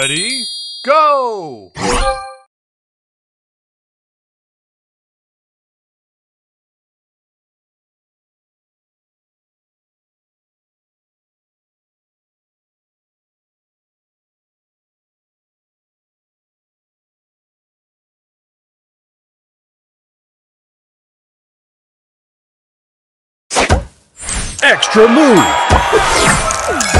Ready? Go! Extra move!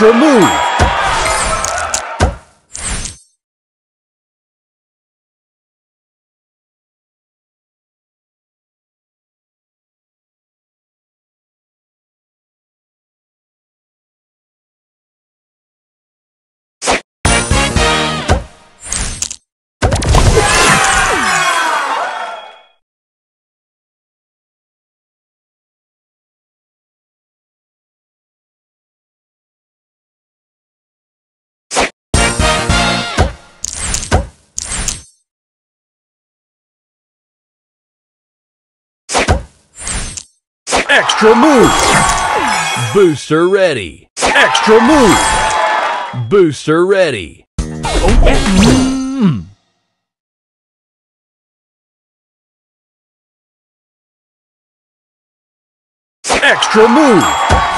Extra move! Extra move! Booster ready. Extra move! Booster ready. Oh, yeah. Mm. Extra move!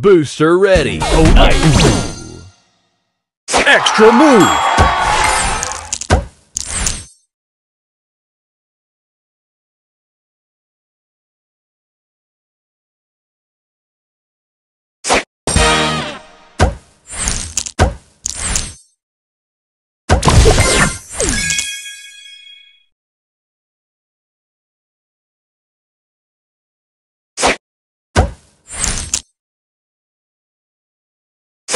Booster ready. Oh, nice. Extra move!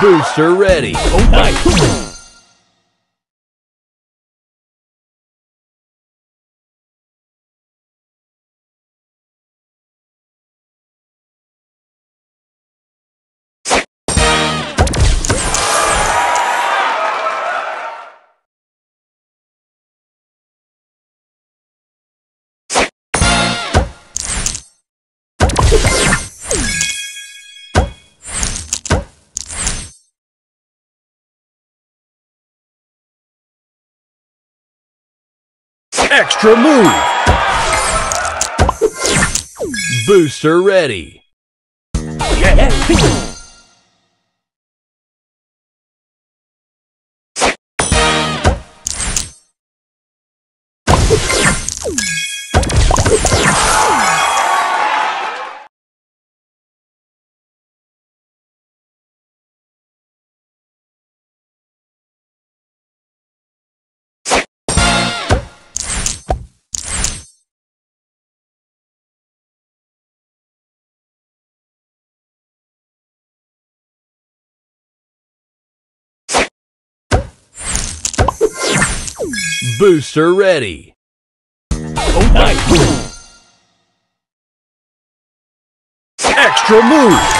Booster ready. Oh, nice. Extra move. Booster ready. Yeah. Booster ready. Oh, nice. Extra move.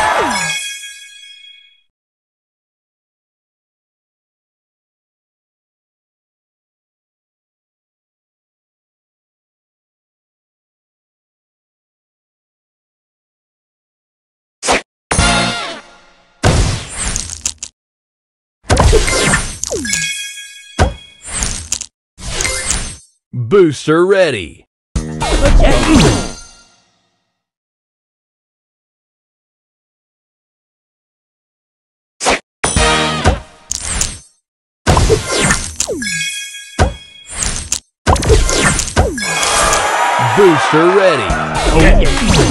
Booster ready. Yeah. Booster ready. Oh,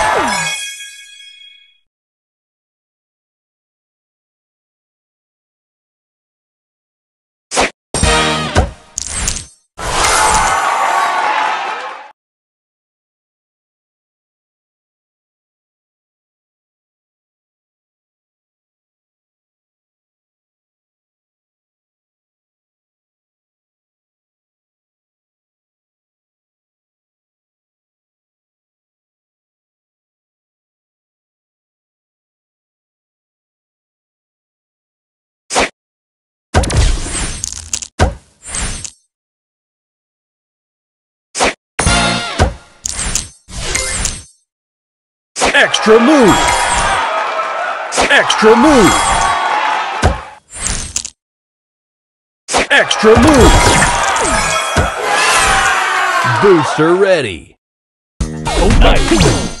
Extra move. Extra move. Extra move. Booster ready. Oh, nice.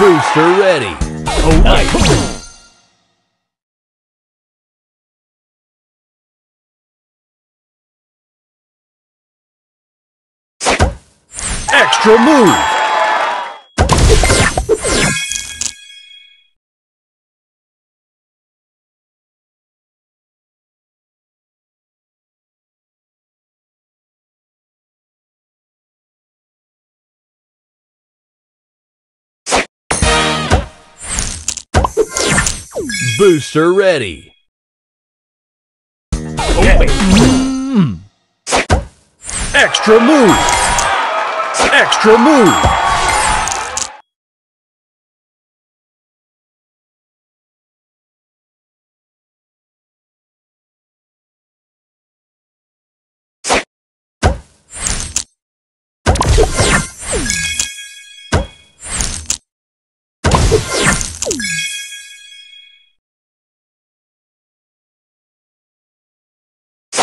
Booster ready. Oh, nice. Extra move. Booster ready. Okay. Mm. Extra move. Extra move.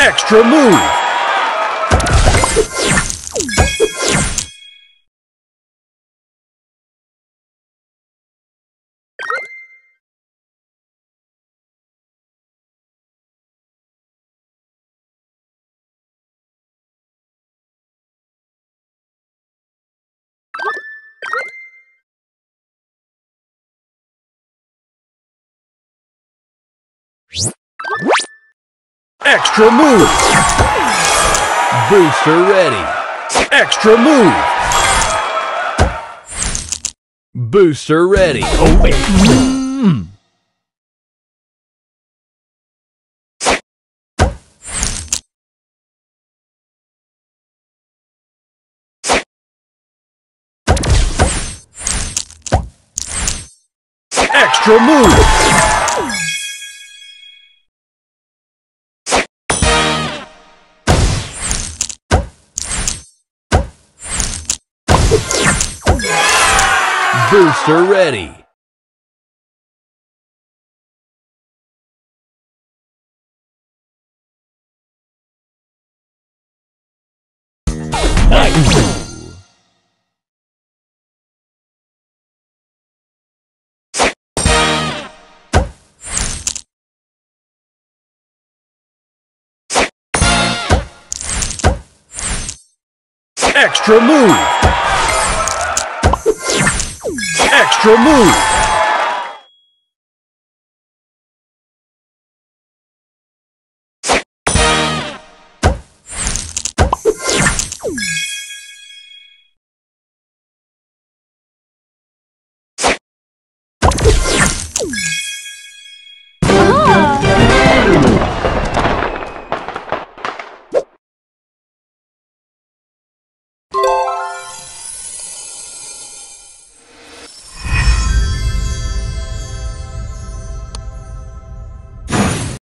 Extra move. Extra move. Booster ready. Extra move. Booster ready. Okay. Mm. Extra move. Booster ready. Nice. Extra move. Extra move.